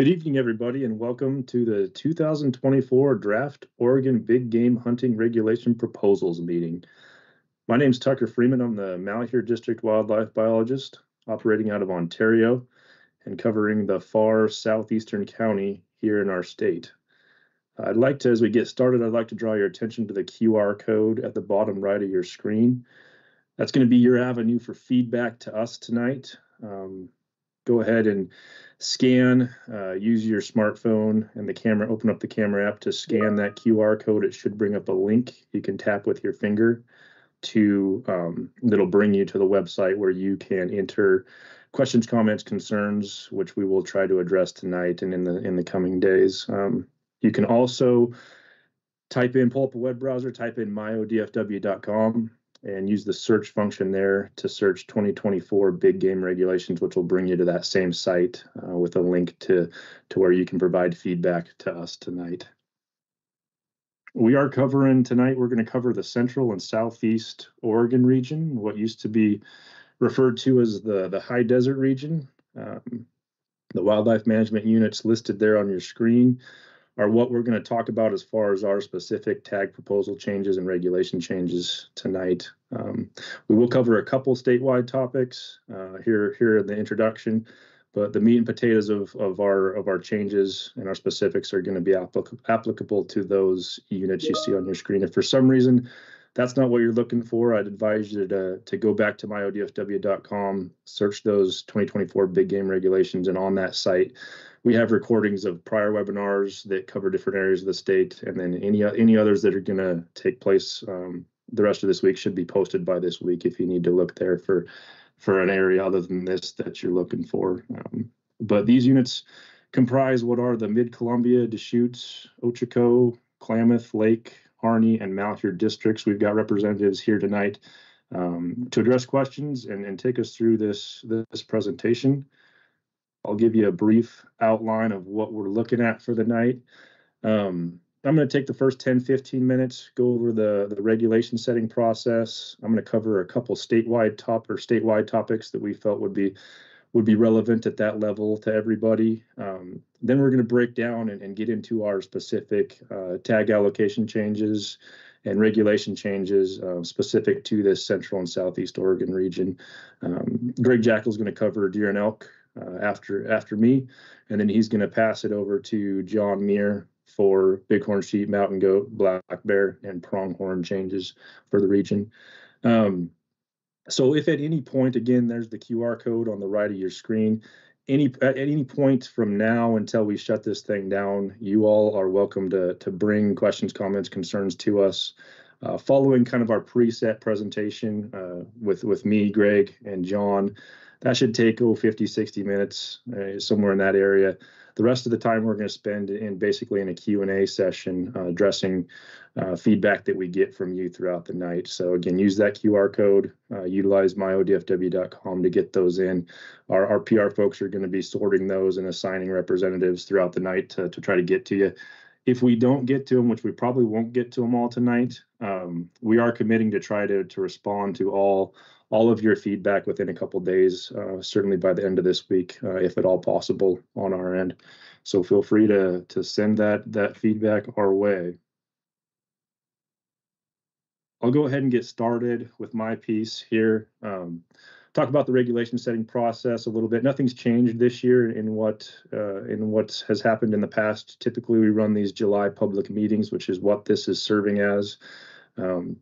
Good evening, everybody, and welcome to the 2024 Draft Oregon Big Game Hunting Regulation Proposals meeting. My name is Tucker Freeman. I'm the Malheur District Wildlife Biologist operating out of Ontario and covering the far southeastern county here in our state. I'd like to, as we get started, I'd like to draw your attention to the QR code at the bottom right of your screen. That's going to be your avenue for feedback to us tonight. Um, go ahead and scan, uh, use your smartphone and the camera, open up the camera app to scan that QR code. It should bring up a link you can tap with your finger to, um, that'll bring you to the website where you can enter questions, comments, concerns, which we will try to address tonight and in the in the coming days. Um, you can also type in, pull up a web browser, type in myodfw.com and use the search function there to search 2024 big game regulations, which will bring you to that same site uh, with a link to, to where you can provide feedback to us tonight. We are covering tonight, we're going to cover the central and southeast Oregon region, what used to be referred to as the, the high desert region. Um, the wildlife management units listed there on your screen are what we're going to talk about as far as our specific tag proposal changes and regulation changes tonight. Um, we will cover a couple statewide topics uh, here here in the introduction, but the meat and potatoes of, of our of our changes and our specifics are going to be applic applicable to those units you see on your screen. If for some reason that's not what you're looking for, I'd advise you to, to go back to myodfw.com, search those 2024 big game regulations, and on that site, we have recordings of prior webinars that cover different areas of the state, and then any any others that are going to take place um, the rest of this week should be posted by this week if you need to look there for for an area other than this that you're looking for. Um, but these units comprise what are the Mid Columbia, Deschutes, Ochoco, Klamath, Lake, Harney, and Malheur districts. We've got representatives here tonight um, to address questions and, and take us through this this presentation. I'll give you a brief outline of what we're looking at for the night. Um, I'm going to take the first 10, 15 minutes, go over the, the regulation setting process. I'm going to cover a couple statewide top or statewide topics that we felt would be would be relevant at that level to everybody. Um, then we're going to break down and, and, get into our specific uh, tag allocation changes and regulation changes uh, specific to this central and southeast Oregon region. Um, Greg Jackle is going to cover deer and elk uh, after after me, and then he's going to pass it over to John Meir for bighorn sheep, mountain goat, black bear, and pronghorn changes for the region. Um, so if at any point, again, there's the QR code on the right of your screen. Any at any point from now until we shut this thing down, you all are welcome to to bring questions, comments, concerns to us. Uh, following kind of our preset presentation uh, with with me, Greg, and John, that should take oh 50 60 minutes uh, somewhere in that area. The rest of the time we're going to spend in basically in a q&a session uh, addressing uh, feedback that we get from you throughout the night. So again use that qr code uh, utilize myodfw.com to get those in. Our, our pr folks are going to be sorting those and assigning representatives throughout the night to, to try to get to you. If we don't get to them which we probably won't get to them all tonight um, we are committing to try to, to respond to all all of your feedback within a couple days, uh, certainly by the end of this week, uh, if at all possible on our end. So feel free to, to send that, that feedback our way. I'll go ahead and get started with my piece here. Um, talk about the regulation setting process a little bit. Nothing's changed this year in what uh, in what has happened in the past. Typically, we run these July public meetings, which is what this is serving as. Um,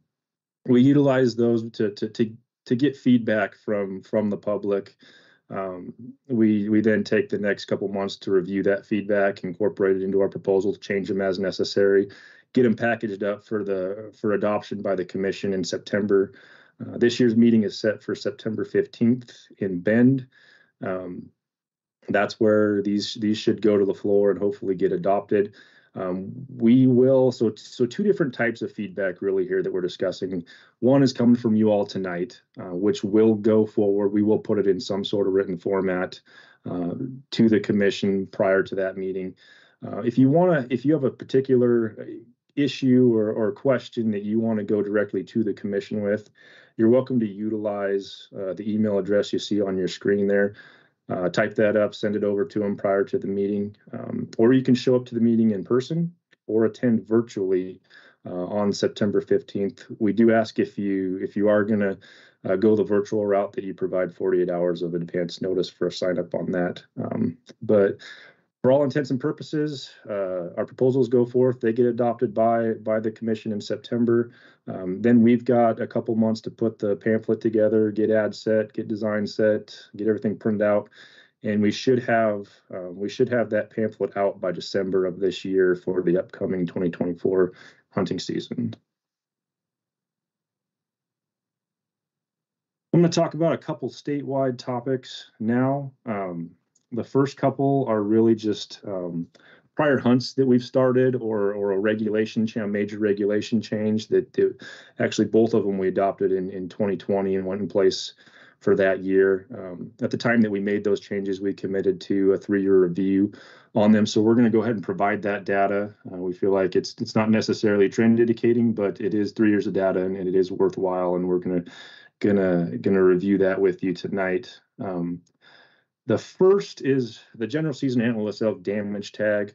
we utilize those to, to, to to get feedback from from the public. Um, we we then take the next couple months to review that feedback, incorporate it into our proposal, change them as necessary, get them packaged up for the for adoption by the commission in September. Uh, this year's meeting is set for September 15th in Bend. Um, that's where these these should go to the floor and hopefully get adopted. Um, we will so so two different types of feedback really here that we're discussing. One is coming from you all tonight, uh, which will go forward. We will put it in some sort of written format uh, to the commission prior to that meeting. Uh, if you want to, if you have a particular uh, issue or, or question that you want to go directly to the commission with, you're welcome to utilize uh, the email address you see on your screen there uh, type that up, send it over to them prior to the meeting, um, or you can show up to the meeting in person or attend virtually uh, on September 15th. We do ask if you if you are going to uh, go the virtual route that you provide 48 hours of advance notice for a sign up on that. Um, but for all intents and purposes, uh, our proposals go forth. They get adopted by by the commission in September. Um, then we've got a couple months to put the pamphlet together, get ad set, get design set, get everything printed out, and we should have uh, we should have that pamphlet out by December of this year for the upcoming 2024 hunting season. I'm going to talk about a couple statewide topics now. Um, the first couple are really just um, prior hunts that we've started or or a regulation change, major regulation change that, that, actually both of them we adopted in, in 2020 and went in place for that year. Um, at the time that we made those changes, we committed to a three-year review on them. So we're going to go ahead and provide that data. Uh, we feel like it's it's not necessarily trend indicating, but it is three years of data and, and it is worthwhile. And we're going to gonna gonna review that with you tonight. Um, the first is the general season antlerless elk damage tag.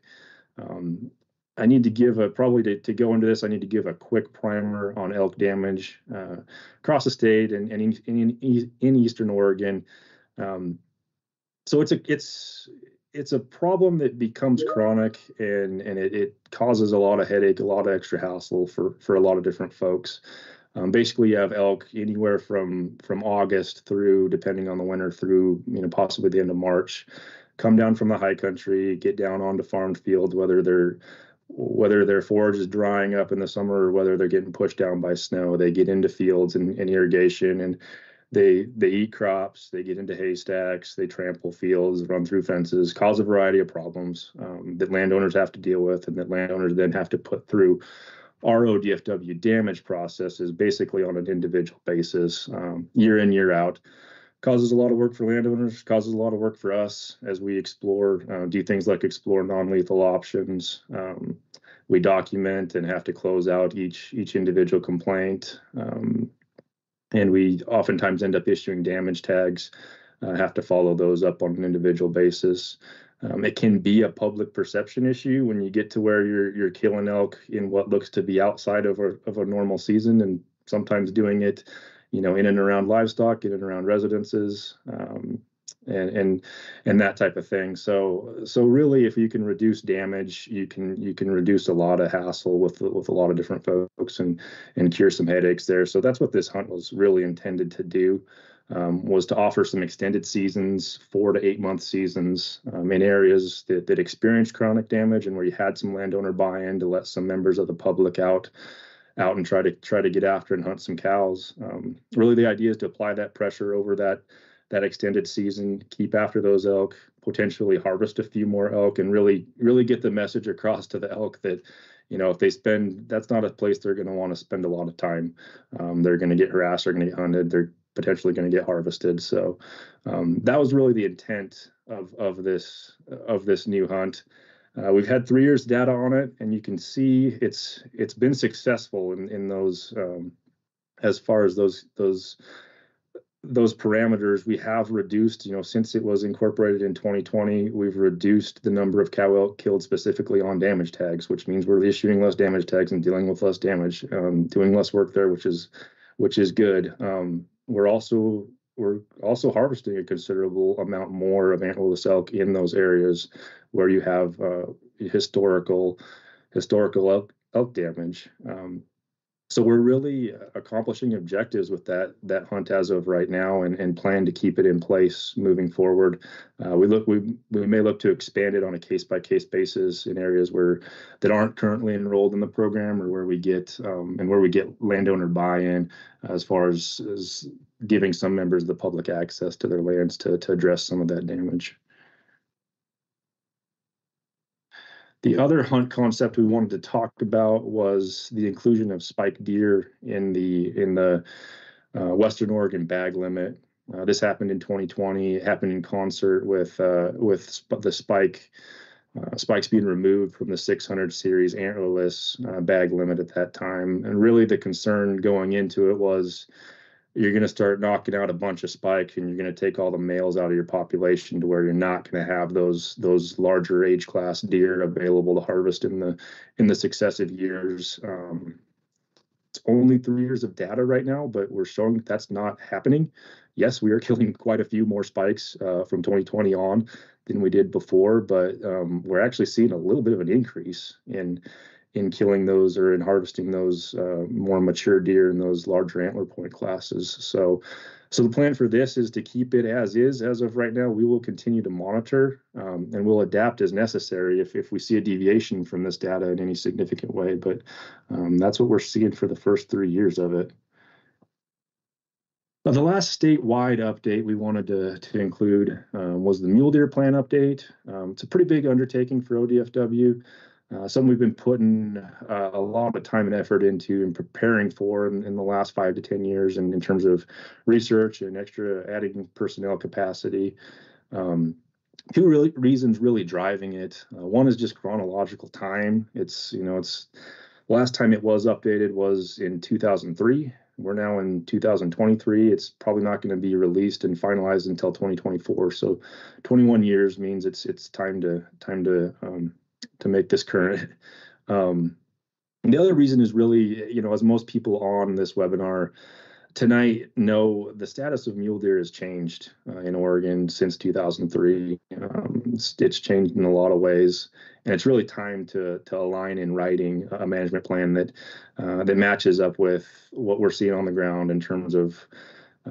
Um, I need to give a probably to, to go into this. I need to give a quick primer on elk damage uh, across the state and, and in, in, in Eastern Oregon. Um, so it's a it's it's a problem that becomes chronic and and it, it causes a lot of headache, a lot of extra hassle for for a lot of different folks. Um, basically, you have elk anywhere from from August through, depending on the winter, through you know possibly the end of March. Come down from the high country, get down onto farmed fields, whether they're whether their forage is drying up in the summer or whether they're getting pushed down by snow. They get into fields and, and irrigation and they they eat crops, they get into haystacks, they trample fields, run through fences, cause a variety of problems um, that landowners have to deal with, and that landowners then have to put through our ODFW damage process is basically on an individual basis, um, year in, year out. Causes a lot of work for landowners, causes a lot of work for us as we explore, uh, do things like explore non-lethal options. Um, we document and have to close out each each individual complaint, um, and we oftentimes end up issuing damage tags. Uh, have to follow those up on an individual basis. Um, it can be a public perception issue when you get to where you're you're killing elk in what looks to be outside of a of a normal season, and sometimes doing it, you know, in and around livestock, in and around residences, um, and and and that type of thing. So so really, if you can reduce damage, you can you can reduce a lot of hassle with with a lot of different folks and and cure some headaches there. So that's what this hunt was really intended to do um, was to offer some extended seasons, four to eight month seasons um, in areas that, that experienced chronic damage and where you had some landowner buy-in to let some members of the public out out and try to try to get after and hunt some cows. Um, really, the idea is to apply that pressure over that that extended season, keep after those elk, potentially harvest a few more elk, and really really get the message across to the elk that you know if they spend that's not a place they're going to want to spend a lot of time. Um, they're going to get harassed, they're going to get hunted, they're potentially going to get harvested. So um, that was really the intent of of this of this new hunt. Uh, we've had three years data on it, and you can see it's it's been successful in in those um, as far as those those those parameters. We have reduced, you know, since it was incorporated in 2020, we've reduced the number of cow elk killed specifically on damage tags, which means we're issuing less damage tags and dealing with less damage, um, doing less work there, which is which is good. Um, we're also we're also harvesting a considerable amount more of antlerless elk in those areas where you have uh, historical historical elk, elk damage. Um, so we're really accomplishing objectives with that that hunt as of right now and, and plan to keep it in place moving forward. Uh, we look we, we may look to expand it on a case by case basis in areas where that aren't currently enrolled in the program or where we get um, and where we get landowner buy-in as far as, as giving some members of the public access to their lands to, to address some of that damage The other hunt concept we wanted to talk about was the inclusion of spike deer in the in the uh, Western Oregon bag limit. Uh, this happened in 2020. It happened in concert with uh, with sp- the spike uh, spikes being removed from the 600 series antlerless uh, bag limit at that time. And really, the concern going into it was you're going to start knocking out a bunch of spike and you're going to take all the males out of your population to where you're not going to have those those larger age class deer available to harvest in the in the successive years. Um, it's only three years of data right now but we're showing that that's not happening. Yes we are killing quite a few more spikes uh, from 2020 on than we did before but um, we're actually seeing a little bit of an increase in in killing those or in harvesting those uh, more mature deer in those larger antler point classes. So, so the plan for this is to keep it as is as of right now. We will continue to monitor um, and we'll adapt as necessary if, if we see a deviation from this data in any significant way. But um, that's what we're seeing for the first three years of it. Now, the last statewide update we wanted to, to include uh, was the mule deer plan update. Um, it's a pretty big undertaking for ODFW uh, something we've been putting uh, a lot of time and effort into and preparing for in, in, the last five to 10 years and in terms of research and extra adding personnel capacity. Um, two really reasons really driving it. Uh, one is just chronological time. It's, you know, it's last time it was updated was in 2003. We're now in 2023. It's probably not going to be released and finalized until 2024. So 21 years means it's it's time to time to um, to make this current. Um, the other reason is really, you know, as most people on this webinar tonight know, the status of mule deer has changed uh, in Oregon since 2003. Um, it's, it's, changed in a lot of ways, and it's really time to to align in writing a management plan that uh, that matches up with what we're seeing on the ground in terms of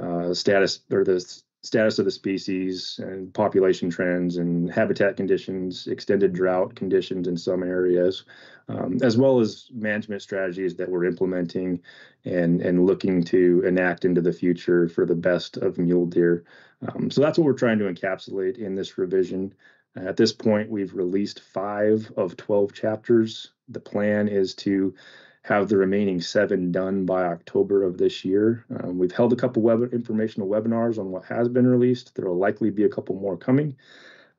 uh, status or the status of the species and population trends and habitat conditions, extended drought conditions in some areas, um, as well as management strategies that we're implementing and, and looking to enact into the future for the best of mule deer. Um, so that's what we're trying to encapsulate in this revision. At this point, we've released five of 12 chapters. The plan is to have the remaining seven done by October of this year. Um, we've held a couple web informational webinars on what has been released. There will likely be a couple more coming.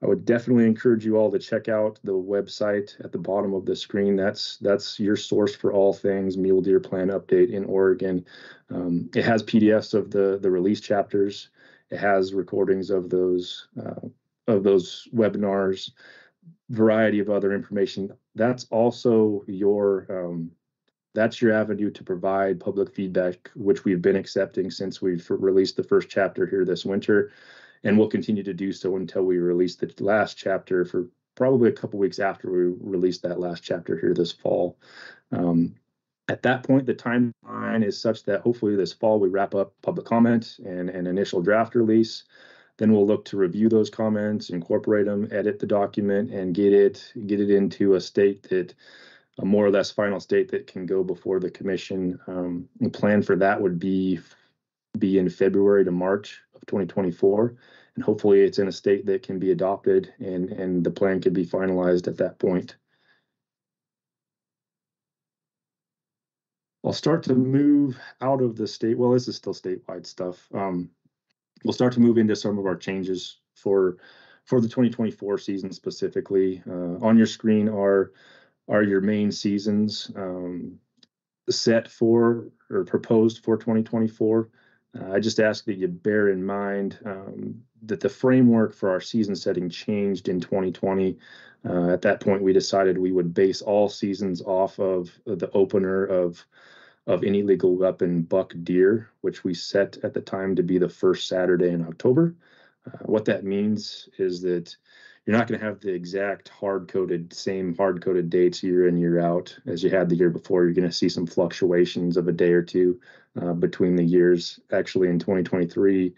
I would definitely encourage you all to check out the website at the bottom of the screen. That's that's your source for all things mule deer plan update in Oregon. Um, it has PDFs of the the release chapters. It has recordings of those uh, of those webinars, variety of other information. That's also your um, that's your avenue to provide public feedback, which we've been accepting since we've released the first chapter here this winter. And we'll continue to do so until we release the last chapter for probably a couple weeks after we release that last chapter here this fall. Um, at that point, the timeline is such that hopefully this fall we wrap up public comment and an initial draft release. Then we'll look to review those comments, incorporate them, edit the document, and get it get it into a state that a more or less final state that can go before the commission. Um, the plan for that would be be in February to March of 2024, and hopefully it's in a state that can be adopted and and the plan can be finalized at that point. I'll start to move out of the state. Well, this is still statewide stuff. Um, we'll start to move into some of our changes for for the 2024 season specifically. Uh, on your screen are are your main seasons um, set for or proposed for 2024. Uh, I just ask that you bear in mind um, that the framework for our season setting changed in 2020. Uh, at that point, we decided we would base all seasons off of the opener of of any legal weapon buck deer, which we set at the time to be the first Saturday in October. Uh, what that means is that you're not going to have the exact hard coded same hard coded dates year in year out as you had the year before. You're going to see some fluctuations of a day or two uh, between the years. Actually in 2023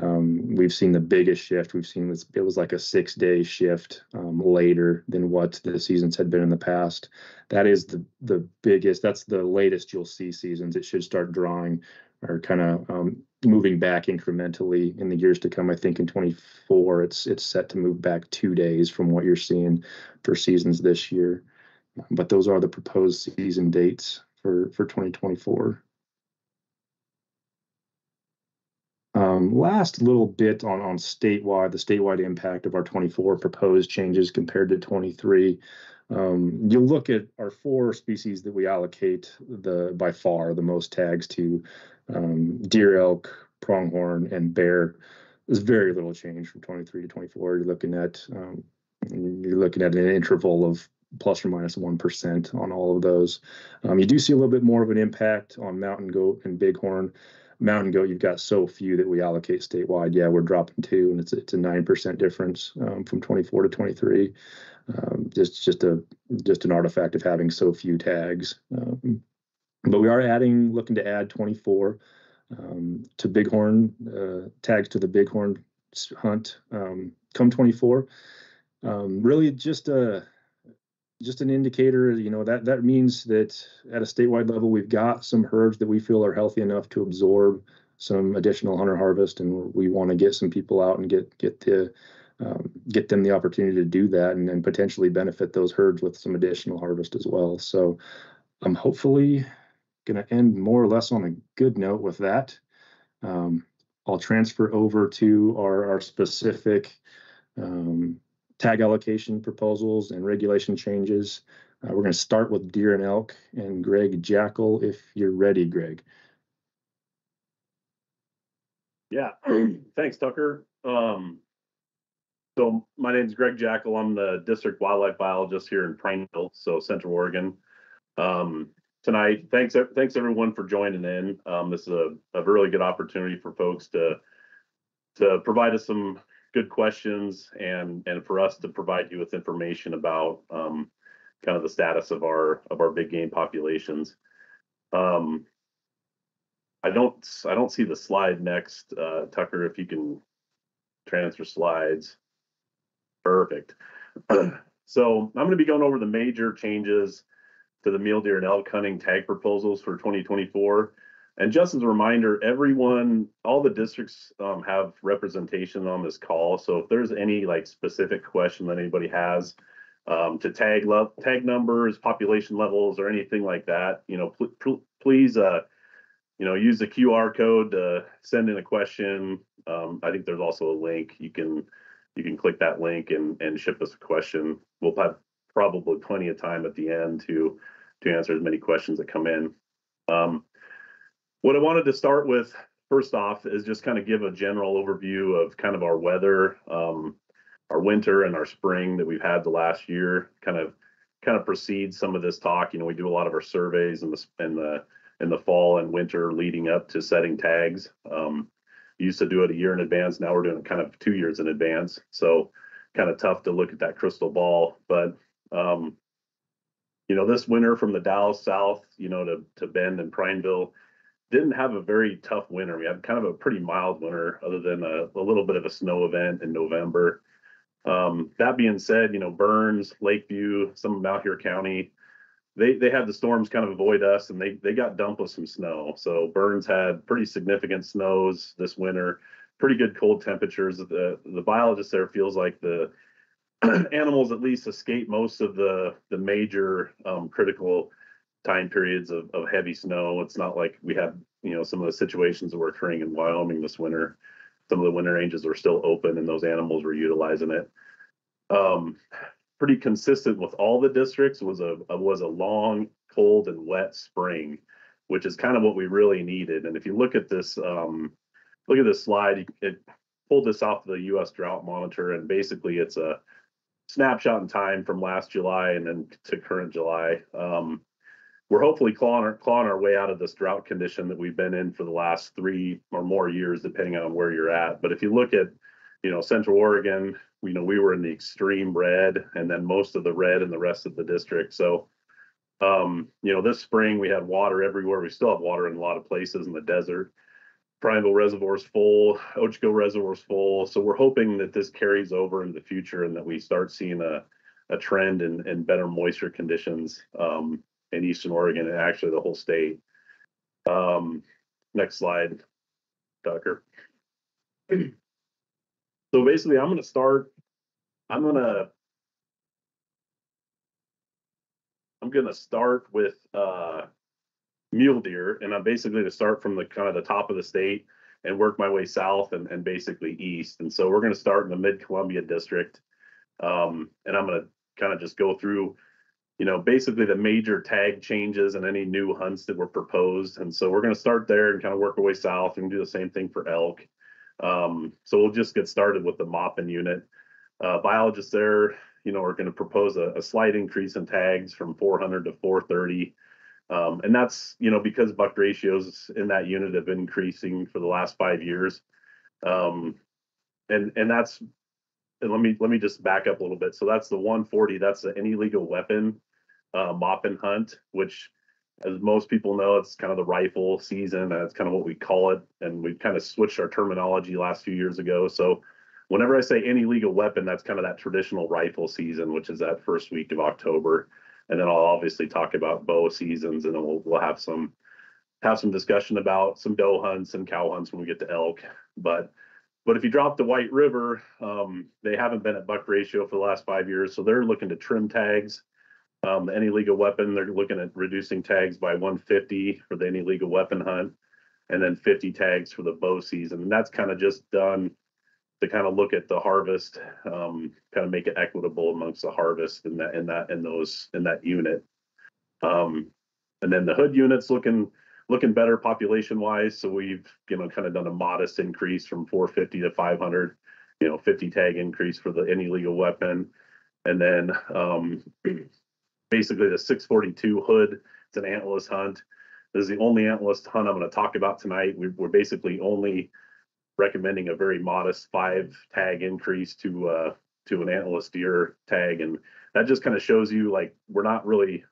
um, we've seen the biggest shift. We've seen this it was like a six day shift um, later than what the seasons had been in the past. That is the the biggest that's the latest you'll see seasons it should start drawing or kind of um, moving back incrementally in the years to come. I think in 24, it's it's set to move back two days from what you're seeing for seasons this year. But those are the proposed season dates for for 2024. Um, last little bit on on statewide, the statewide impact of our 24 proposed changes compared to 23. Um, you look at our four species that we allocate the by far the most tags to um, deer, elk, pronghorn, and bear. There's very little change from 23 to 24. You're looking at um, you're looking at an interval of plus or minus one percent on all of those. Um, you do see a little bit more of an impact on mountain goat and bighorn. Mountain goat, you've got so few that we allocate statewide. Yeah, we're dropping two, and it's it's a nine percent difference um, from 24 to 23. Um, just just a just an artifact of having so few tags. Um, but we are adding, looking to add 24 um, to bighorn uh, tags to the bighorn hunt um, come 24. Um, really, just a just an indicator. You know that that means that at a statewide level, we've got some herds that we feel are healthy enough to absorb some additional hunter harvest, and we want to get some people out and get get the um, get them the opportunity to do that and, and potentially benefit those herds with some additional harvest as well. So I'm hopefully going to end more or less on a good note with that. Um, I'll transfer over to our, our specific um, tag allocation proposals and regulation changes. Uh, we're going to start with deer and elk and Greg Jackle, if you're ready, Greg. Yeah, thanks, Tucker. Um, so my name is Greg Jackle. I'm the district wildlife biologist here in Prineville, so Central Oregon. Um, tonight, thanks thanks everyone for joining in. Um, this is a, a really good opportunity for folks to to provide us some good questions and and for us to provide you with information about um, kind of the status of our of our big game populations. Um, I don't I don't see the slide next, uh, Tucker. If you can transfer slides. Perfect. so I'm going to be going over the major changes to the mule deer and elk hunting tag proposals for 2024. And just as a reminder, everyone, all the districts um, have representation on this call. So if there's any like specific question that anybody has um, to tag tag numbers, population levels, or anything like that, you know, pl- pl- please, uh, you know, use the QR code to send in a question. Um, I think there's also a link you can you can click that link and, and ship us a question. We'll have probably plenty of time at the end to to answer as many questions that come in. Um, what I wanted to start with first off is just kind of give a general overview of kind of our weather, um, our winter and our spring that we've had the last year. Kind of kind of precedes some of this talk. You know, we do a lot of our surveys in the in the in the fall and winter leading up to setting tags. Um, used to do it a year in advance. Now we're doing it kind of two years in advance. So kind of tough to look at that crystal ball. But um, you know, this winter from the Dalles south, you know, to to Bend and Prineville, didn't have a very tough winter. We had kind of a pretty mild winter, other than a, a little bit of a snow event in November. Um, that being said, you know, Burns, Lakeview, some of Malheur County, they they had the storms kind of avoid us and they they got dumped with some snow. So Burns had pretty significant snows this winter, pretty good cold temperatures. The the biologist there feels like the animals at least escape most of the the major um, critical time periods of, of heavy snow. It's not like we had you know some of the situations that were occurring in Wyoming this winter. Some of the winter ranges were still open and those animals were utilizing it. Um, pretty consistent with all the districts was a, a was a long, cold, and wet spring, which is kind of what we really needed. And if you look at this, um, look at this slide, it pulled this off the U.S. Drought Monitor, and basically it's a snapshot in time from last July and then to current July. Um, we're hopefully clawing our, clawing our way out of this drought condition that we've been in for the last three or more years, depending on where you're at. But if you look at, you know, Central Oregon, you know, we were in the extreme red and then most of the red in the rest of the district. So, um, you know, this spring we had water everywhere. We still have water in a lot of places in the desert. Prineville Reservoir's full, Ochoco Reservoir's full. So we're hoping that this carries over into the future and that we start seeing a, a trend in, in better moisture conditions um, in Eastern Oregon and actually the whole state. Um, next slide, Tucker. So basically, I'm going to start. I'm going to. I'm going to start with uh, mule deer, and I'm basically to start from the kind of the top of the state and work my way south and, and basically east. And so we're going to start in the Mid Columbia district, um, and I'm going to kind of just go through you know, basically the major tag changes and any new hunts that were proposed. And so we're going to start there and kind of work our way south and do the same thing for elk. Um, so we'll just get started with the Maupin unit. Uh, biologists there, you know, are going to propose a, a, slight increase in tags from 400 to 430. Um, and that's, you know, because buck ratios in that unit have been increasing for the last five years. Um, and, and that's, and let me, let me just back up a little bit. So that's the 140, that's the any legal weapon uh, Maupin hunt, which, as most people know, it's kind of the rifle season. That's kind of what we call it, and we kind of switched our terminology last few years ago. So, whenever I say any legal weapon, that's kind of that traditional rifle season, which is that first week of October. And then I'll obviously talk about bow seasons, and then we'll we'll have some have some discussion about some doe hunts and cow hunts when we get to elk. But but if you drop the White River, um, they haven't been at buck ratio for the last five years, so they're looking to trim tags um, any legal weapon, they're looking at reducing tags by 150 for the any legal weapon hunt, and then 50 tags for the bow season. And that's kind of just done to kind of look at the harvest, um, kind of make it equitable amongst the harvest in that in that in those in that unit. Um, and then the hood units looking looking better population wise. So we've you know kind of done a modest increase from 450 to 500. You know, 50 tag increase for the any legal weapon, and then um, basically the 642 hood. It's an antlerless hunt. This is the only antlerless hunt I'm going to talk about tonight. We, are basically only recommending a very modest five tag increase to uh, to an antlerless deer tag, and that just kind of shows you like we're not really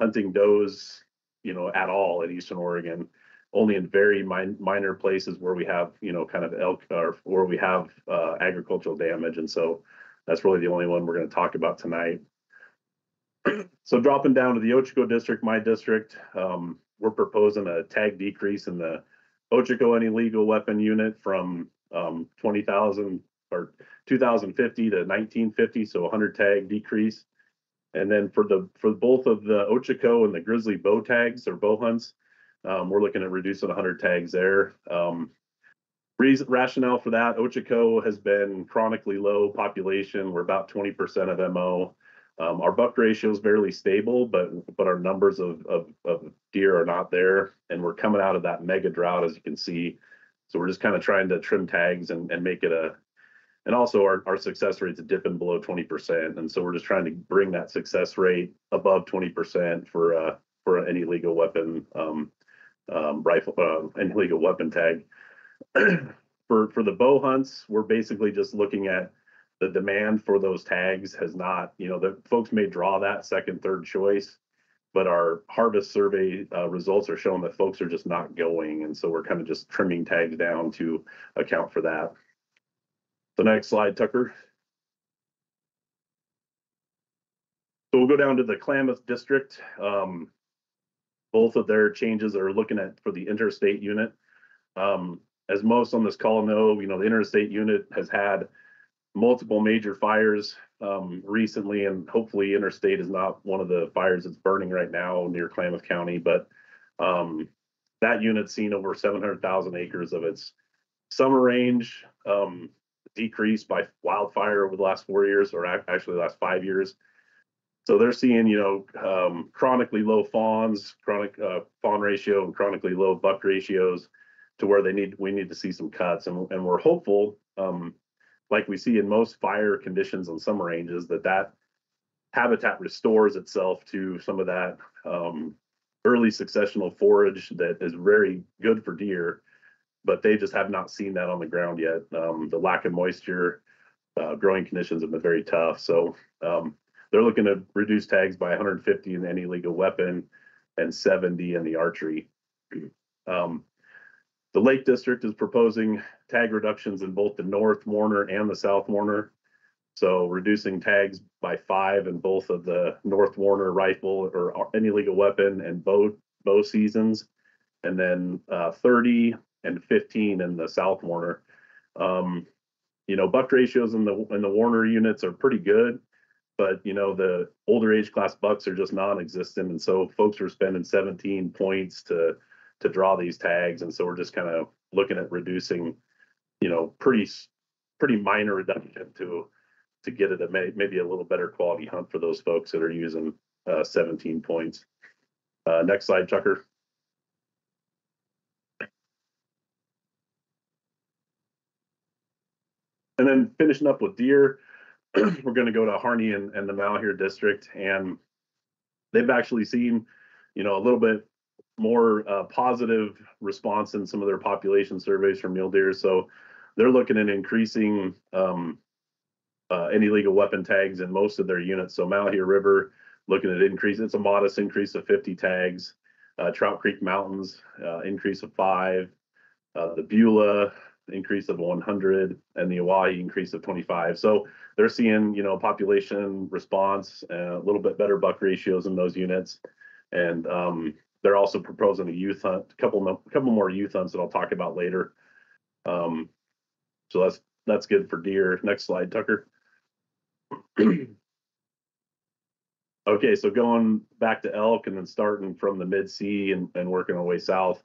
hunting does, you know, at all in Eastern Oregon. Only in very min- minor places where we have, you know, kind of elk or where we have uh, agricultural damage, and so that's really the only one we're going to talk about tonight so dropping down to the Ochoco district, my district, um, we're proposing a tag decrease in the Ochoco any legal weapon unit from um, 20,000 or 2050 to 1950, so 100 tag decrease. And then for the for both of the Ochoco and the Grizzly bow tags or bow hunts, um, we're looking at reducing 100 tags there. Um, reason rationale for that, Ochoco has been chronically low population. We're about 20% of MO. Um, our buck ratio is fairly stable, but but our numbers of, of, of deer are not there, and we're coming out of that mega drought, as you can see. So we're just kind of trying to trim tags and, and make it a, and also our, our success rate's dipping below 20%. And so we're just trying to bring that success rate above 20% for uh, for any legal weapon um, um, rifle, uh, any legal weapon tag. for for the bow hunts, we're basically just looking at the demand for those tags has not, you know, the folks may draw that second, third choice, but our harvest survey uh, results are showing that folks are just not going. And so we're kind of just trimming tags down to account for that. The next slide, Tucker. So we'll go down to the Klamath district. Um, both of their changes are looking at for the interstate unit. Um, as most on this call know, you know, the interstate unit has had multiple major fires um, recently, and hopefully interstate is not one of the fires that's burning right now near Klamath County, but um, that unit's seen over 700,000 acres of its summer range um, decreased by wildfire over the last four years, or actually the last five years. So they're seeing, you know, um, chronically low fawns, chronic uh, fawn ratio, and chronically low buck ratios, to where they need we need to see some cuts, and and we're hopeful um, like we see in most fire conditions on some ranges, that that habitat restores itself to some of that um, early successional forage that is very good for deer, but they just have not seen that on the ground yet. Um, the lack of moisture, uh, growing conditions have been very tough. So um, they're looking to reduce tags by 150 in any legal weapon and 70 in the archery. Um, the Lake District is proposing tag reductions in both the North Warner and the South Warner. So reducing tags by five in both of the North Warner rifle or any legal weapon and bow bow seasons, and then uh, 30 and 15 in the South Warner. Um, you know, buck ratios in the in the Warner units are pretty good, but you know the older age class bucks are just non-existent, and so folks are spending 17 points to to draw these tags. And so we're just kind of looking at reducing, you know, pretty pretty minor reduction to to get it a may, maybe a little better quality hunt for those folks that are using uh, 17 points. Uh, next slide, Tucker. And then finishing up with deer, we're going to go to Harney and, and the Malheur district, and they've actually seen, you know, a little bit more uh, positive response in some of their population surveys for mule deer. So they're looking at increasing um, uh, any legal weapon tags in most of their units. So Malheur River looking at increase. It's a modest increase of 50 tags. Uh, Trout Creek Mountains uh, increase of five. Uh, the Beulah increase of 100 and the Owyhee increase of 25. So they're seeing, you know, population response, uh, a little bit better buck ratios in those units. And um, they're also proposing a youth hunt, a couple, a couple more youth hunts that I'll talk about later. Um, so that's, that's good for deer. Next slide, Tucker. okay, so going back to elk and then starting from the mid sea and, and working our way south.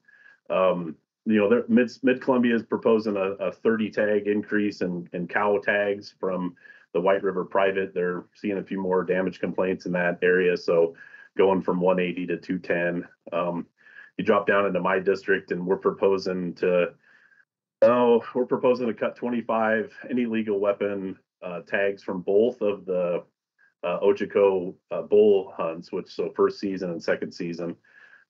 Um, you know, mid Mid Columbia is proposing a, a 30 tag increase in, in cow tags from the White River Private. They're seeing a few more damage complaints in that area, so going from 180 to 210. Um, you drop down into my district, and we're proposing to oh, we're proposing to cut 25 any legal weapon uh, tags from both of the uh, Ochoco uh, bull hunts, which so first season and second season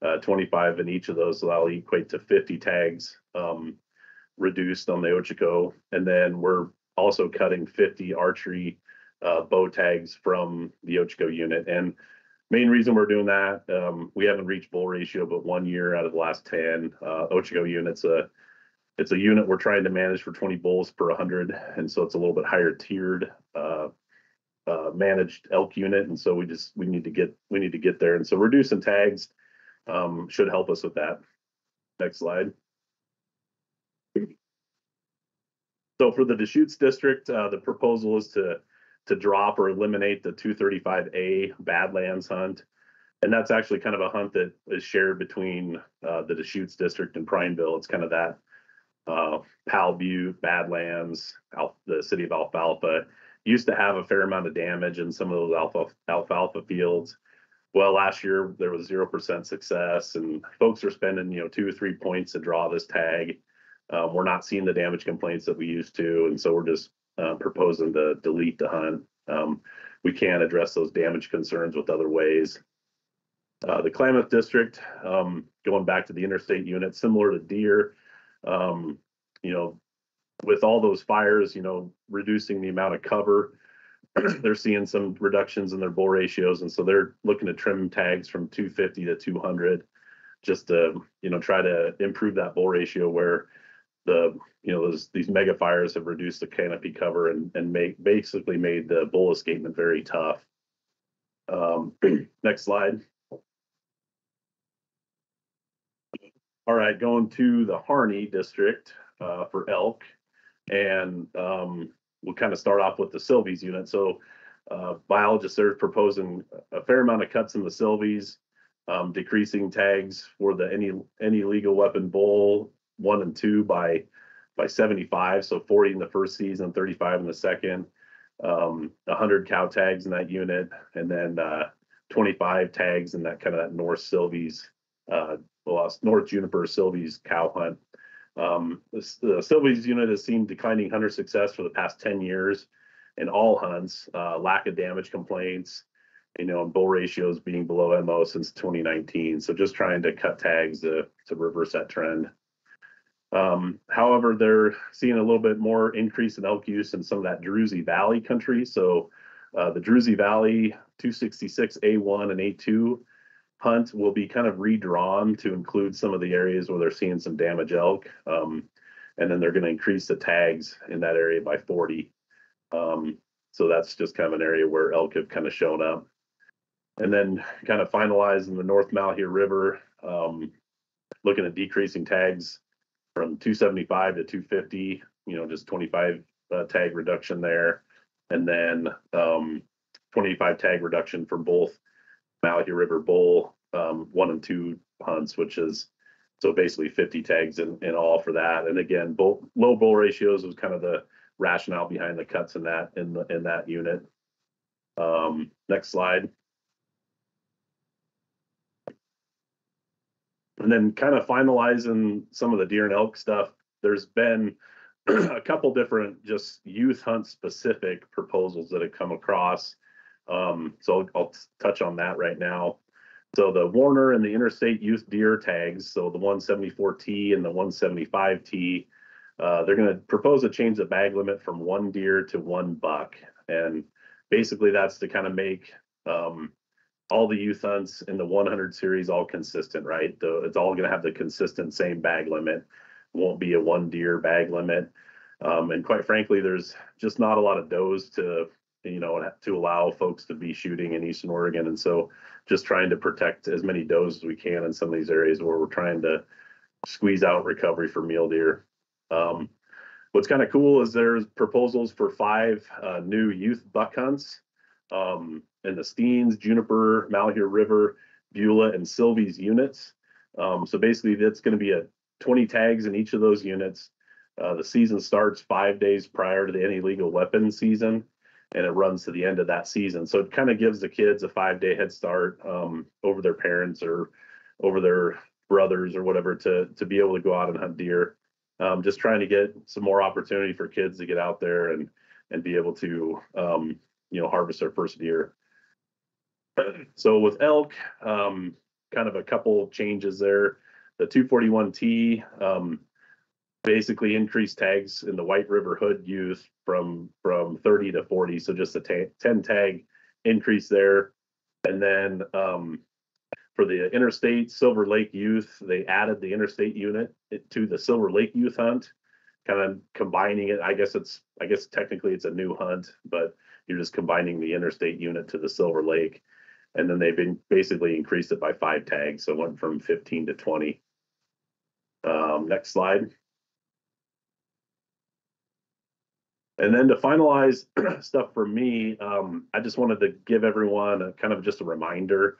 uh, 25 in each of those. So that'll equate to 50 tags um, reduced on the Ochoco. And then we're also cutting 50 archery uh, bow tags from the Ochoco unit. And main reason we're doing that, um, we haven't reached bull ratio, but one year out of the last 10, uh, Ochoco unit's a it's a unit we're trying to manage for 20 bulls per 100, and so it's a little bit higher tiered uh, uh, managed elk unit, and so we just we need to get we need to get there, and so reducing tags um, should help us with that. Next slide. So for the Deschutes district, uh, the proposal is to to drop or eliminate the 235A Badlands hunt. And that's actually kind of a hunt that is shared between uh, the Deschutes district and Prineville. It's kind of that uh, Butte, Badlands, Al- the city of Alfalfa. Used to have a fair amount of damage in some of those alpha, alfalfa fields well, last year there was zero percent success, and folks are spending you know two or three points to draw this tag. Um, we're not seeing the damage complaints that we used to, and so we're just uh, proposing to delete the hunt. Um, we can address those damage concerns with other ways. Uh, the Klamath District, um, going back to the interstate unit, similar to deer, um, you know, with all those fires, you know, reducing the amount of cover they're seeing some reductions in their bull ratios, and so they're looking to trim tags from 250 to 200, just to you know try to improve that bull ratio where the you know those these mega fires have reduced the canopy cover and and make basically made the bull escapement very tough. Um, next slide. All right, going to the Harney district uh, for elk, and um, we'll kind of start off with the Silvies unit. So uh, biologists are proposing a fair amount of cuts in the Silvies, um, decreasing tags for the any any legal weapon bull one and two by by 75. So 40 in the first season, 35 in the second. Um, 100 cow tags in that unit, and then uh, 25 tags in that kind of that North Silvies, uh, North Juniper Silvies cow hunt. Um, the, Silvies unit has seen declining hunter success for the past 10 years in all hunts, uh, lack of damage complaints, you know, and bull ratios being below MO since 2019. So just trying to cut tags to, to reverse that trend. Um, however, they're seeing a little bit more increase in elk use in some of that Drewsey Valley country. So uh, the Drewsey Valley 266 A1 and A2 hunt will be kind of redrawn to include some of the areas where they're seeing some damage elk. Um, and then they're going to increase the tags in that area by 40. Um, so that's just kind of an area where elk have kind of shown up. And then kind of finalizing the North Malheur River, um, looking at decreasing tags from 275 to 250, you know, just 25 uh, tag reduction there. And then um, 25 tag reduction for both Malheur River Bull um, one and two hunts, which is so basically 50 tags in, in all for that. And again, both low bull ratios was kind of the rationale behind the cuts in that in the, in that unit. Um, next slide. And then kind of finalizing some of the deer and elk stuff. There's been a couple different just youth hunt specific proposals that have come across. Um, so I'll, I'll touch on that right now. So the Warner and the Interstate Youth Deer tags, so the 174T and the 175T, uh, they're going to propose a change the bag limit from one deer to one buck, and basically that's to kind of make um, all the youth hunts in the 100 series all consistent, right? The, it's all going to have the consistent same bag limit. Won't be a one deer bag limit. Um, and quite frankly, there's just not a lot of does to, you know, to allow folks to be shooting in Eastern Oregon. And so just trying to protect as many does as we can in some of these areas where we're trying to squeeze out recovery for mule deer. Um, what's kind of cool is there's proposals for five uh, new youth buck hunts um, in the Steens, Juniper, Malheur River, Beulah, and Silvies units. Um, so basically, that's going to be a 20 tags in each of those units. Uh, the season starts five days prior to the any legal weapon season, and it runs to the end of that season. So it kind of gives the kids a five day head start um, over their parents or over their brothers or whatever to to be able to go out and hunt deer um, just trying to get some more opportunity for kids to get out there and and be able to um, you know harvest their first deer. So with elk, um, kind of a couple changes there. The 241T um, basically increased tags in the White River Hood youth from from 30 to 40, so just a 10 tag increase there. And then um, for the interstate Silver Lake youth, they added the interstate unit to the Silver Lake youth hunt, kind of combining it. I guess it's, I guess technically it's a new hunt, but you're just combining the interstate unit to the Silver Lake. And then they've been basically increased it by five tags. So it went from 15 to 20. Um, next slide. And then to finalize stuff for me, um, I just wanted to give everyone a kind of just a reminder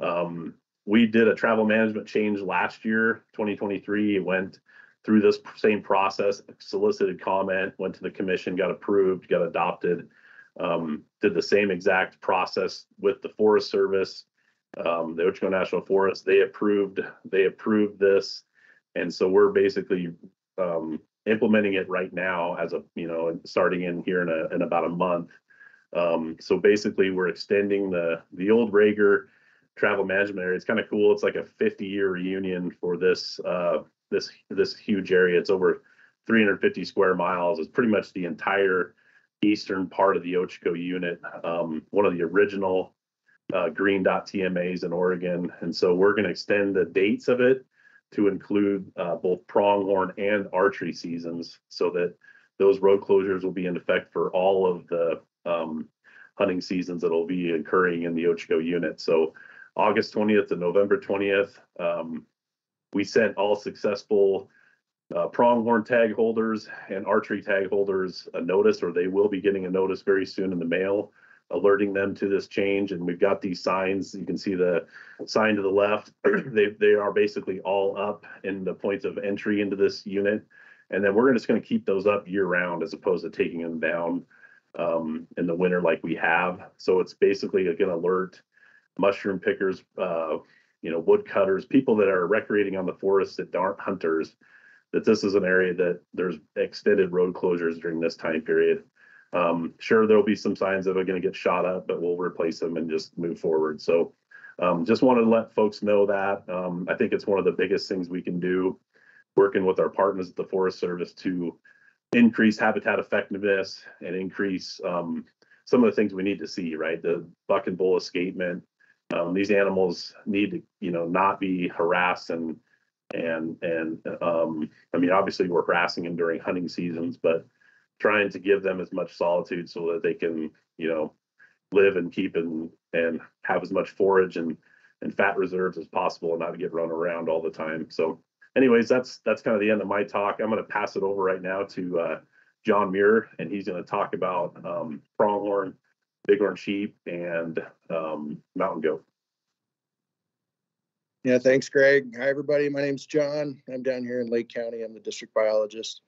um, we did a travel management change last year, 2023. It went through this same process, solicited comment, went to the commission, got approved, got adopted. Um, did the same exact process with the Forest Service, um, the Ochoco National Forest. They approved, they approved this, and so we're basically um, implementing it right now as a you know starting in here in a in about a month. Um, so basically, we're extending the the old Rager travel management area. It's kind of cool. It's like a 50 year reunion for this uh, this this huge area. It's over 350 square miles. It's pretty much the entire eastern part of the Ochoco unit. Um, one of the original uh, green dot TMAs in Oregon, and so we're going to extend the dates of it to include uh, both pronghorn and archery seasons, so that those road closures will be in effect for all of the um, hunting seasons that will be occurring in the Ochoco unit. So August 20th to November 20th. Um, we sent all successful uh, pronghorn tag holders and archery tag holders a notice, or they will be getting a notice very soon in the mail, alerting them to this change. And we've got these signs. You can see the sign to the left. they they are basically all up in the points of entry into this unit, and then we're just going to keep those up year round as opposed to taking them down um, in the winter like we have. So it's basically going to alert mushroom pickers, uh, you know, woodcutters, people that are recreating on the forest that aren't hunters, that this is an area that there's extended road closures during this time period. Um, sure, there'll be some signs that are going to get shot up, but we'll replace them and just move forward. So um, just wanted to let folks know that. Um, I think it's one of the biggest things we can do working with our partners at the Forest Service to increase habitat effectiveness and increase um, some of the things we need to see, right? The buck and bull escapement, um, these animals need to, you know, not be harassed and and and um, I mean, obviously we're harassing them during hunting seasons, but trying to give them as much solitude so that they can, you know, live and keep and and have as much forage and and fat reserves as possible and not get run around all the time. So, anyways, that's that's kind of the end of my talk. I'm going to pass it over right now to uh, John Muir, and he's going to talk about um, pronghorn bighorn sheep and um, mountain goat. Yeah, thanks, Greg. Hi, everybody. My name's John. I'm down here in Lake County. I'm the district biologist.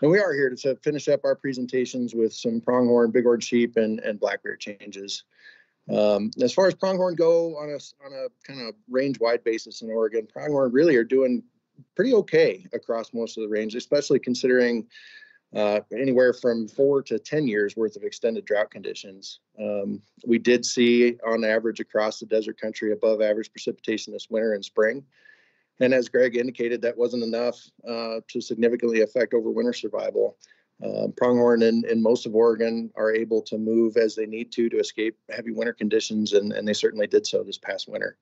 And we are here to finish up our presentations with some pronghorn, bighorn sheep, and, and black bear changes. Um, as far as pronghorn go on a on a kind of range wide basis in Oregon, pronghorn really are doing pretty okay across most of the range, especially considering uh, anywhere from four to 10 years worth of extended drought conditions. Um, we did see on average across the desert country above average precipitation this winter and spring. And as Greg indicated, that wasn't enough uh, to significantly affect overwinter survival. Um, pronghorn and, in most of Oregon are able to move as they need to to escape heavy winter conditions, and, and they certainly did so this past winter.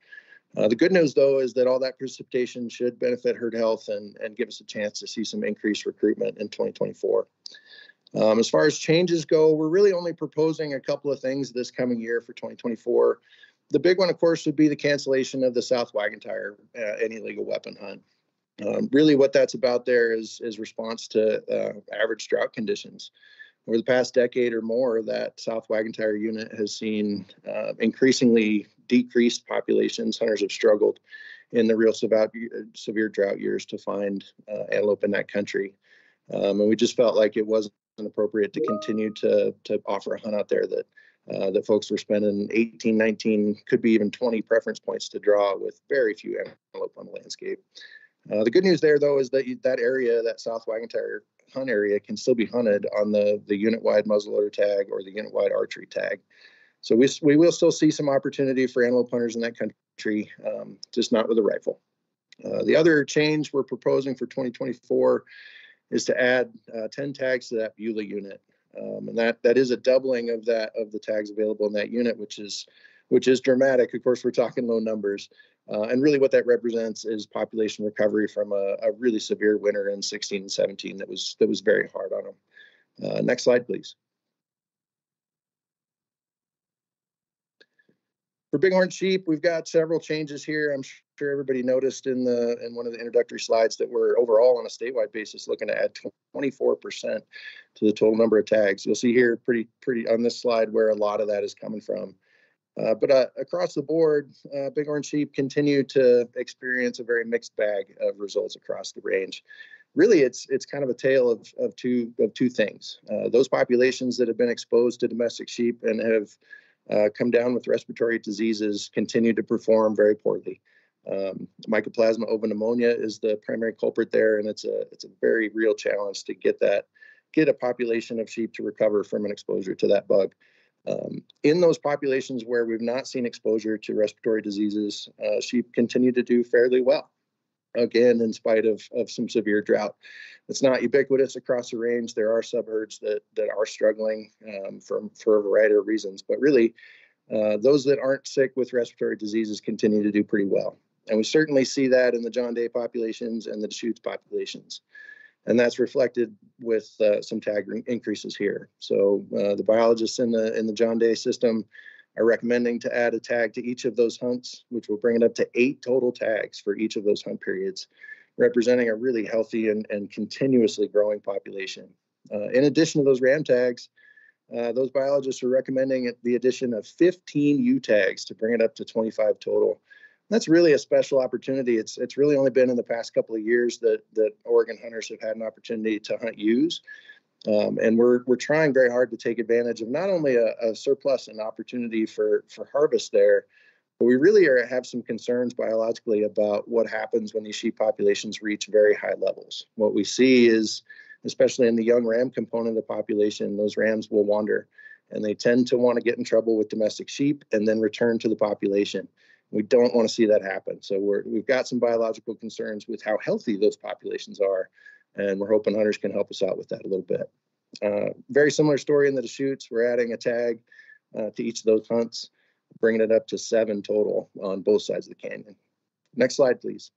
Uh, the good news, though, is that all that precipitation should benefit herd health and, and give us a chance to see some increased recruitment in 2024. Um, as far as changes go, we're really only proposing a couple of things this coming year for 2024. The big one, of course, would be the cancellation of the South Wagontire uh, any legal weapon hunt. Um, really, what that's about there is is response to uh, average drought conditions. Over the past decade or more, that South Wagontire unit has seen uh, increasingly decreased populations. Hunters have struggled in the real severe, drought years to find uh, antelope in that country, um, and we just felt like it wasn't appropriate to continue to to offer a hunt out there that. Uh, that folks were spending 18, 19, could be even 20 preference points to draw with very few antelope on the landscape. Uh, the good news there, though, is that that area, that South Wagontire hunt area, can still be hunted on the the unit-wide muzzleloader tag or the unit-wide archery tag. So we we will still see some opportunity for antelope hunters in that country, um, just not with a rifle. Uh, the other change we're proposing for 2024 is to add uh, 10 tags to that Beulah unit, um, and that that is a doubling of that of the tags available in that unit, which is which is dramatic. Of course, we're talking low numbers. Uh, and really what that represents is population recovery from a, a, really severe winter in 16 and 17 that was that was very hard on them. Uh, next slide, please. For bighorn sheep, we've got several changes here. I'm sure everybody noticed in the in one of the introductory slides that we're overall on a statewide basis looking to add 24% to the total number of tags. You'll see here pretty pretty on this slide where a lot of that is coming from. Uh, but uh, across the board, uh, bighorn sheep continue to experience a very mixed bag of results across the range. Really, it's it's kind of a tale of, of two of two things. Uh, those populations that have been exposed to domestic sheep and have uh, come down with respiratory diseases continue to perform very poorly. Um, Mycoplasma ovipneumoniae is the primary culprit there, and it's a it's a very real challenge to get that get a population of sheep to recover from an exposure to that bug. Um, in those populations where we've not seen exposure to respiratory diseases, uh, sheep continue to do fairly well. Again, in spite of, of some severe drought, it's not ubiquitous across the range. There are subherds that that are struggling um, from for a variety of reasons, but really, uh, those that aren't sick with respiratory diseases continue to do pretty well. And we certainly see that in the John Day populations and the Deschutes populations and that's reflected with uh, some tag increases here. So uh, the biologists in the in the John Day system are recommending to add a tag to each of those hunts, which will bring it up to eight total tags for each of those hunt periods, representing a really healthy and, and continuously growing population. Uh, in addition to those RAM tags, uh, those biologists are recommending the addition of 15 ewe tags to bring it up to 25 total that's really a special opportunity. It's it's really only been in the past couple of years that that Oregon hunters have had an opportunity to hunt ewes. Um, and we're we're trying very hard to take advantage of not only a, a, surplus and opportunity for for harvest there, but we really are, have some concerns biologically about what happens when these sheep populations reach very high levels. What we see is, especially in the young ram component of the population, those rams will wander, and they tend to want to get in trouble with domestic sheep and then return to the population. We don't want to see that happen. So we're, we've got some biological concerns with how healthy those populations are, and we're hoping hunters can help us out with that a little bit. Uh, very similar story in the Deschutes. We're adding a tag uh, to each of those hunts, bringing it up to seven total on both sides of the canyon. Next slide, please.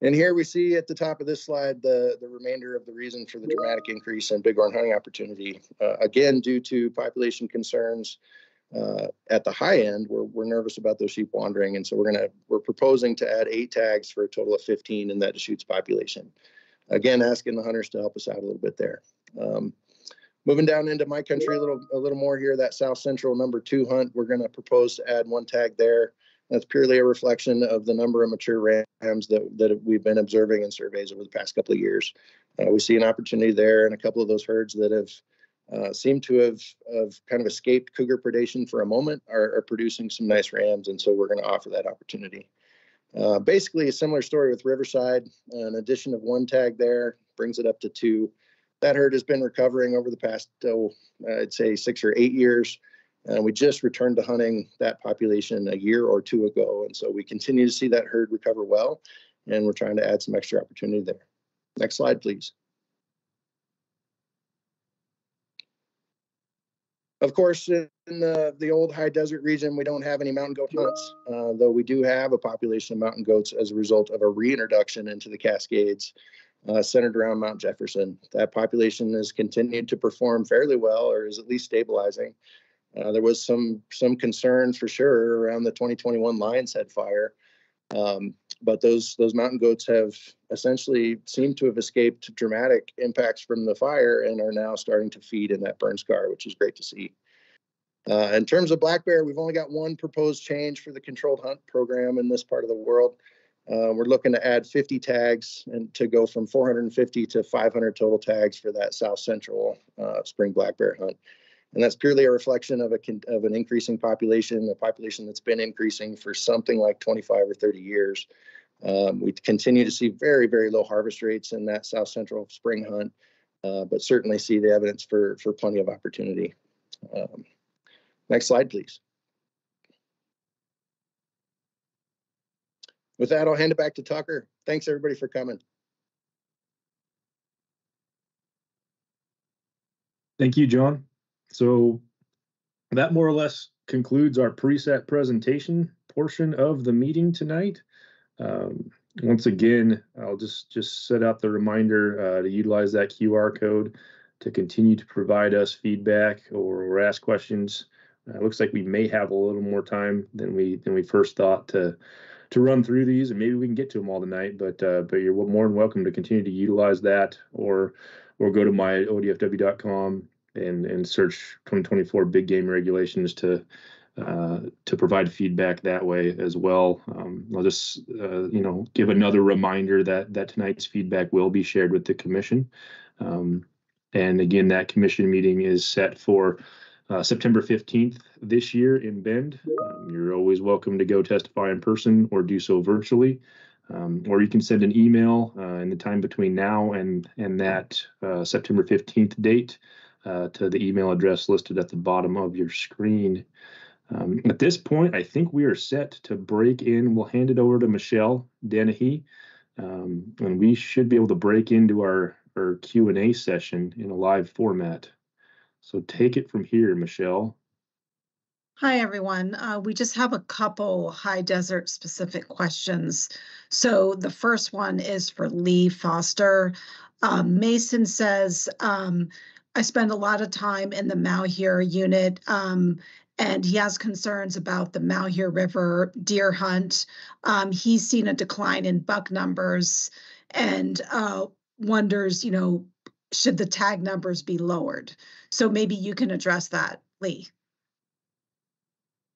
And here we see at the top of this slide the, the remainder of the reason for the dramatic increase in bighorn hunting opportunity. Uh, again, due to population concerns uh, at the high end, we're, we're nervous about those sheep wandering. And so we're gonna we're proposing to add eight tags for a total of 15 in that Deschutes population. Again, asking the hunters to help us out a little bit there. Um, moving down into my country a little a little more here, that south central number two hunt, we're gonna propose to add one tag there That's purely a reflection of the number of mature rams that, that we've been observing in surveys over the past couple of years. Uh, we see an opportunity there and a couple of those herds that have uh, seem to have, have kind of escaped cougar predation for a moment are, are producing some nice rams. And so we're going to offer that opportunity. Uh, basically, a similar story with Riverside. An addition of one tag there brings it up to two. That herd has been recovering over the past, oh, I'd say six or eight years. And we just returned to hunting that population a year or two ago. And so we continue to see that herd recover well. And we're trying to add some extra opportunity there. Next slide, please. Of course, in the, the old high desert region, we don't have any mountain goat hunts, uh, though we do have a population of mountain goats as a result of a reintroduction into the Cascades uh, centered around Mount Jefferson. That population has continued to perform fairly well or is at least stabilizing. Uh, there was some some concern for sure around the 2021 Lionshead fire, um, but those those mountain goats have essentially seemed to have escaped dramatic impacts from the fire and are now starting to feed in that burn scar, which is great to see. Uh, in terms of black bear, we've only got one proposed change for the controlled hunt program in this part of the world. Uh, we're looking to add 50 tags and to go from 450 to 500 total tags for that south central uh, spring black bear hunt. And that's purely a reflection of a of an increasing population, a population that's been increasing for something like 25 or 30 years. Um, we continue to see very, very low harvest rates in that south central spring hunt, uh, but certainly see the evidence for, for plenty of opportunity. Um, next slide, please. With that, I'll hand it back to Tucker. Thanks everybody for coming. Thank you, John. So that more or less concludes our preset presentation portion of the meeting tonight. Um, once again, I'll just just set out the reminder uh, to utilize that QR code to continue to provide us feedback or, or ask questions. Uh, looks like we may have a little more time than we than we first thought to to run through these, and maybe we can get to them all tonight. But uh, but you're more than welcome to continue to utilize that, or or go to myodfw.com and and search 2024 big game regulations to uh, to provide feedback that way as well. Um, I'll just uh, you know give another reminder that that tonight's feedback will be shared with the commission. Um, and again, that commission meeting is set for uh, September 15th this year in Bend. Um, you're always welcome to go testify in person or do so virtually. Um, or you can send an email uh, in the time between now and and that uh, September 15th date uh, to the email address listed at the bottom of your screen. Um, at this point, I think we are set to break in. We'll hand it over to Michelle Dennehy, um, and we should be able to break into our, our Q&A session in a live format. So take it from here, Michelle. Hi, everyone. Uh, we just have a couple high desert specific questions. So the first one is for Lee Foster. Um, Mason says, um, I spend a lot of time in the Malheur unit, um, and he has concerns about the Malheur River deer hunt. Um, he's seen a decline in buck numbers and uh, wonders, you know, should the tag numbers be lowered? So maybe you can address that, Lee.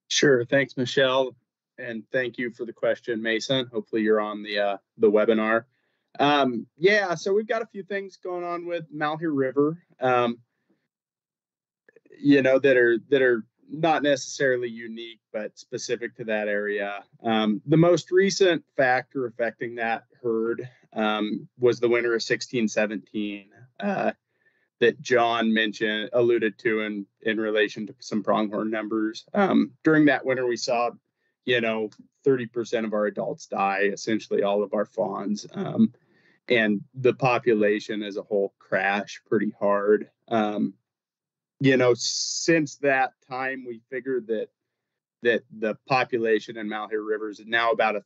Sure. Thanks, Michelle. And thank you for the question, Mason. Hopefully you're on the uh, the webinar. Um, yeah, so we've got a few things going on with Malheur River, um, you know, that are that are not necessarily unique, but specific to that area. Um, the most recent factor affecting that herd um, was the winter of 1617 uh, that John mentioned, alluded to in in relation to some pronghorn numbers. Um, during that winter, we saw, you know, 30% of our adults die, essentially all of our fawns. Um, and the population as a whole crashed pretty hard. Um, you know, since that time, we figured that that the population in Malheur Rivers is now about a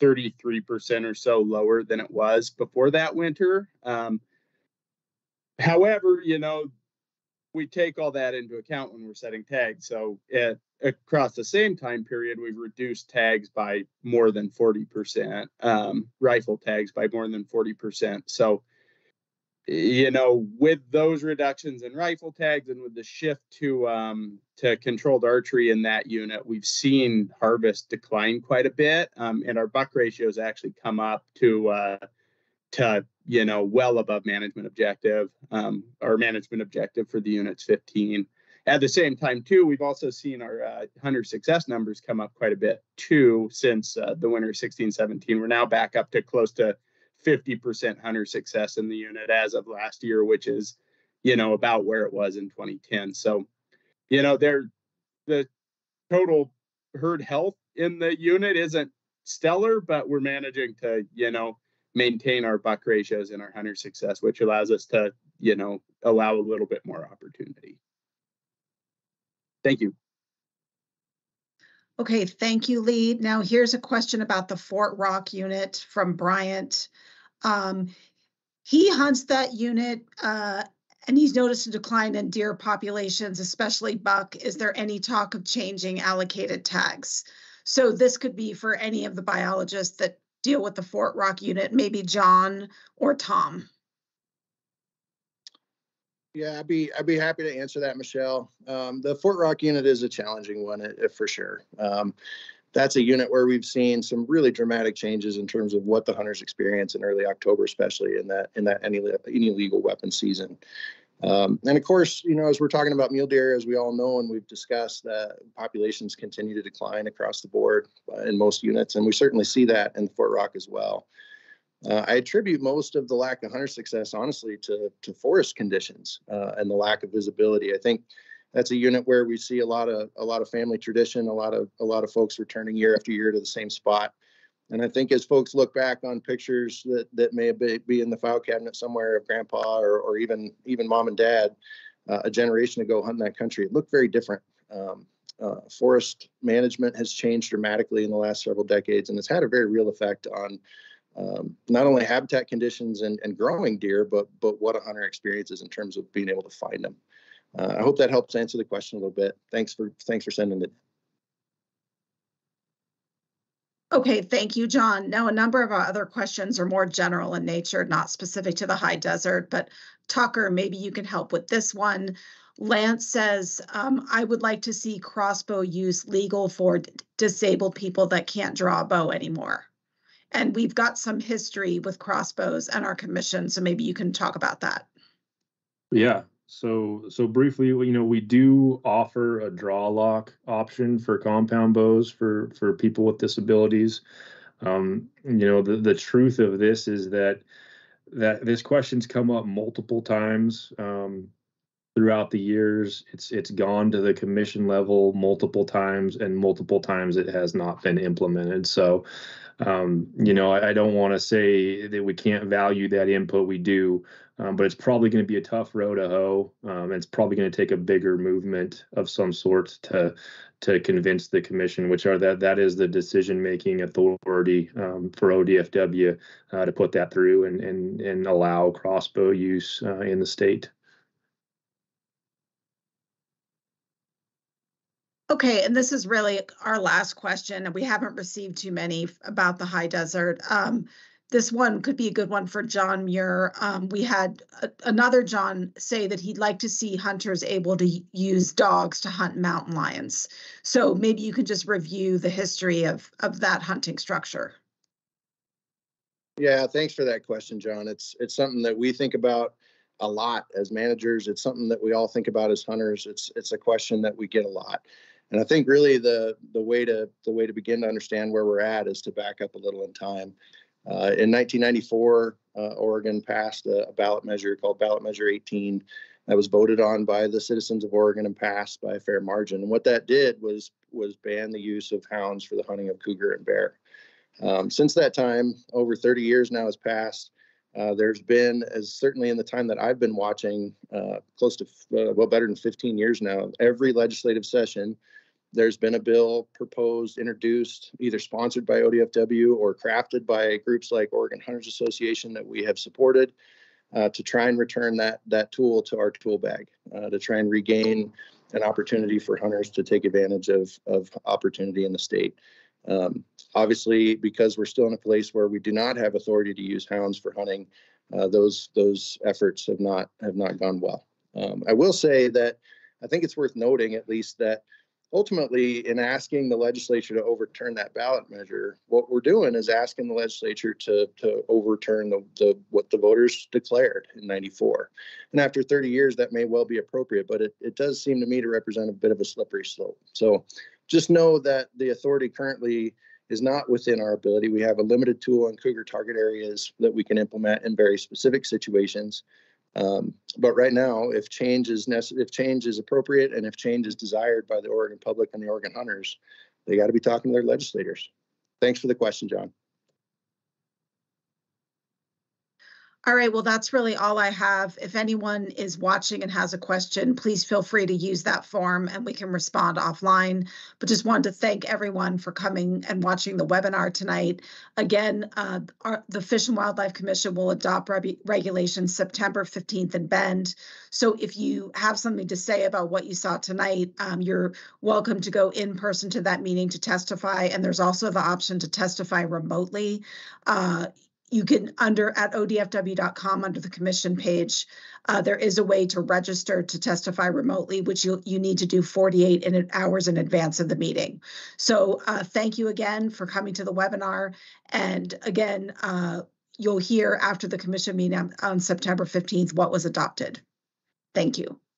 33% or so lower than it was before that winter. Um, however, you know, we take all that into account when we're setting tags. So at, across the same time period, we've reduced tags by more than 40%, um, rifle tags by more than 40%. So you know, with those reductions in rifle tags and with the shift to um, to controlled archery in that unit, we've seen harvest decline quite a bit, um, and our buck ratios actually come up to uh, to you know well above management objective. Um, our management objective for the unit's 15. At the same time, too, we've also seen our uh, hunter success numbers come up quite a bit too since uh, the winter 16-17. We're now back up to close to 50% hunter success in the unit as of last year, which is, you know, about where it was in 2010. So, you know, there the total herd health in the unit isn't stellar, but we're managing to, you know, maintain our buck ratios and our hunter success, which allows us to, you know, allow a little bit more opportunity. Thank you. Okay, thank you, Lee. Now here's a question about the Fort Rock unit from Bryant. Um, he hunts that unit uh, and he's noticed a decline in deer populations, especially buck. Is there any talk of changing allocated tags? So this could be for any of the biologists that deal with the Fort Rock unit, maybe John or Tom. Yeah, I'd be I'd be happy to answer that, Michelle. Um, the Fort Rock unit is a challenging one uh, for sure. Um, that's a unit where we've seen some really dramatic changes in terms of what the hunters experience in early October, especially in that in that any any legal weapon season. Um, and of course, you know, as we're talking about mule deer, as we all know and we've discussed, that populations continue to decline across the board uh, in most units, and we certainly see that in Fort Rock as well. Uh, I attribute most of the lack of hunter success, honestly, to to forest conditions uh, and the lack of visibility. I think that's a unit where we see a lot of a lot of family tradition, a lot of a lot of folks returning year after year to the same spot. And I think as folks look back on pictures that that may be, be in the file cabinet somewhere of grandpa or or even even mom and dad uh, a generation ago hunting that country, it looked very different. Um, uh, forest management has changed dramatically in the last several decades, and it's had a very real effect on um, not only habitat conditions and, and growing deer, but but what a hunter experiences in terms of being able to find them. Uh, I hope that helps answer the question a little bit. Thanks for thanks for sending it. Okay, thank you, John. Now, a number of our other questions are more general in nature, not specific to the high desert, but Tucker, maybe you can help with this one. Lance says, um, I would like to see crossbow use legal for disabled people that can't draw a bow anymore. And we've got some history with crossbows and our commission, so maybe you can talk about that. Yeah. So so briefly, you know, we do offer a draw lock option for compound bows for for people with disabilities. Um, you know, the the truth of this is that that this question's come up multiple times um, throughout the years. It's it's gone to the commission level multiple times, and multiple times it has not been implemented. So um, you know, I, I don't want to say that we can't value that input. We do, um, but it's probably going to be a tough row to hoe. Um, it's probably going to take a bigger movement of some sort to to convince the commission, which are that that is the decision making authority um, for ODFW uh, to put that through and and and allow crossbow use uh, in the state. Okay, and this is really our last question. And we haven't received too many about the high desert. Um, this one could be a good one for John Muir. Um, we had a, another John say that he'd like to see hunters able to use dogs to hunt mountain lions. So maybe you can just review the history of of that hunting structure. Yeah, thanks for that question, John. It's it's something that we think about a lot as managers. It's something that we all think about as hunters. It's it's a question that we get a lot. And I think really the the way to the way to begin to understand where we're at is to back up a little in time. Uh, in 1994, uh, Oregon passed a, a, ballot measure called Ballot Measure 18 that was voted on by the citizens of Oregon and passed by a fair margin. And what that did was was ban the use of hounds for the hunting of cougar and bear. Um, since that time, over 30 years now has passed. Uh, there's been, as certainly in the time that I've been watching, uh, close to uh, well better than 15 years now, every legislative session there's been a bill proposed, introduced, either sponsored by ODFW or crafted by groups like Oregon Hunters Association that we have supported uh, to try and return that that tool to our tool bag, uh, to try and regain an opportunity for hunters to take advantage of of opportunity in the state. Um, obviously, because we're still in a place where we do not have authority to use hounds for hunting, uh, those those efforts have not have not gone well. Um, I will say that I think it's worth noting at least that ultimately in asking the legislature to overturn that ballot measure, what we're doing is asking the legislature to to overturn the, the what the voters declared in 94. And after 30 years, that may well be appropriate, but it, it does seem to me to represent a bit of a slippery slope. So just know that the authority currently is not within our ability. We have a limited tool in cougar target areas that we can implement in very specific situations. Um, but right now, if change is necessary, if change is appropriate, and if change is desired by the Oregon public and the Oregon hunters, they got to be talking to their legislators. Thanks for the question, John. All right, well, that's really all I have. If anyone is watching and has a question, please feel free to use that form and we can respond offline. But just wanted to thank everyone for coming and watching the webinar tonight. Again, uh, our, the Fish and Wildlife Commission will adopt re regulations September 15th in Bend. So if you have something to say about what you saw tonight, um, you're welcome to go in person to that meeting to testify. And there's also the option to testify remotely. Uh, you can under at odfw.com under the commission page uh, there is a way to register to testify remotely which you you need to do 48 in hours in advance of the meeting. So uh, thank you again for coming to the webinar. And again uh, you'll hear after the commission meeting on, on september 15th what was adopted. Thank you Thank you.